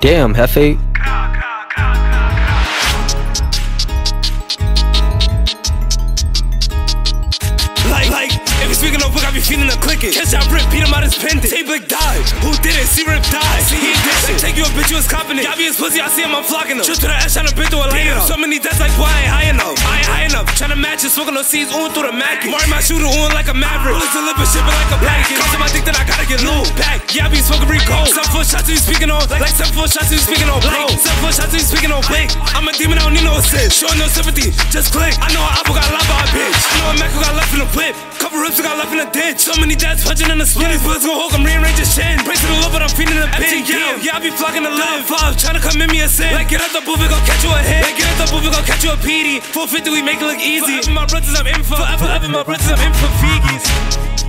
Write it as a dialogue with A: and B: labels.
A: Damn, Hefe.
B: Like, like, if you speaking no book, I be feeling the clicking. Catch that rip, beat him out his pendant. Say Blick died. Who did it? See Rip died. See he did it. Take you a bitch, you was copping it. Y'all be his pussy, I see him, I'm flocking him. Shoot to the ass, tryna bit through a light So many deaths, like, boy, I ain't high enough. I ain't high enough. Tryna match it, smoking no seeds, oohing through the Mac. Marry my shooter, oohing like a maverick. Bullets deliver, shipping like a package. Cause my dick that I gotta get low. Back, yeah, I be smoking Rico. Some foot shots, you speaking on. Like, some foot shots, you speaking on. Like, some foot shots, you speaking on. Quick, I'm a demon, I don't need no assist. Showing no sympathy, just click. I know an apple got lava, a bitch. I know a Mac who got left in the whip. Couple rips who got left in the ditch. So many deaths punching in the split. These bullets gon' hook, I'm rearrange his chin. Praise to the Lord, but I'm feeding the pin. Yeah, yeah, I be flocking the live. Five, trying to commit me a sin. Like, get out the booth, we gon' catch you a hit. Like, get out the booth, we gon' catch you a PD. 450, we make it look easy. Forever my brothers, I'm in for. Forever, ever, my brothers, I'm in for Figgies.